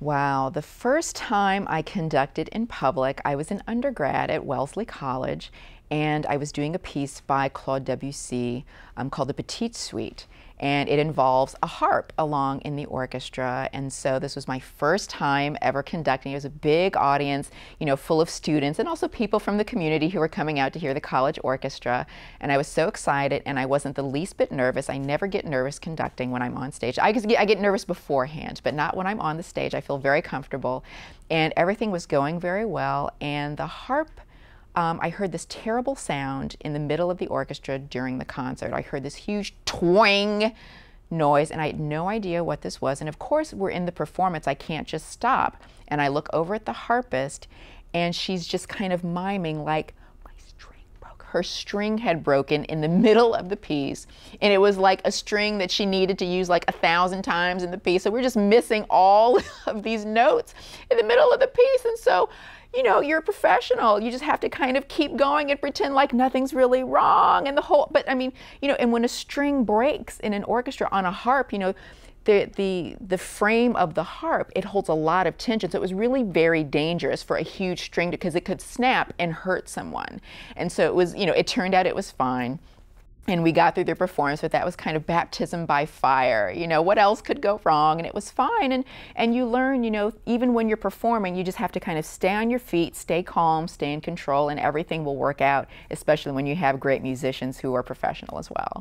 Wow, the first time I conducted in public, I was an undergrad at Wellesley College, and I was doing a piece by Claude Debussy um, called the Petite Suite and it involves a harp along in the orchestra. And so this was my first time ever conducting. It was a big audience, you know, full of students and also people from the community who were coming out to hear the college orchestra. And I was so excited and I wasn't the least bit nervous. I never get nervous conducting when I'm on stage. I get, I get nervous beforehand, but not when I'm on the stage. I feel very comfortable and everything was going very well. And the harp um, I heard this terrible sound in the middle of the orchestra during the concert. I heard this huge twang noise and I had no idea what this was. And of course, we're in the performance, I can't just stop. And I look over at the harpist and she's just kind of miming like, my string broke. Her string had broken in the middle of the piece. And it was like a string that she needed to use like a thousand times in the piece. So we're just missing all of these notes in the middle of the piece. And so you know, you're a professional. You just have to kind of keep going and pretend like nothing's really wrong. And the whole, but I mean, you know, and when a string breaks in an orchestra on a harp, you know, the, the, the frame of the harp, it holds a lot of tension. So it was really very dangerous for a huge string because it could snap and hurt someone. And so it was, you know, it turned out it was fine and we got through the performance but that was kind of baptism by fire. You know what else could go wrong? And it was fine. And and you learn you know even when you're performing you just have to kind of stay on your feet stay calm stay in control and everything will work out especially when you have great musicians who are professional as well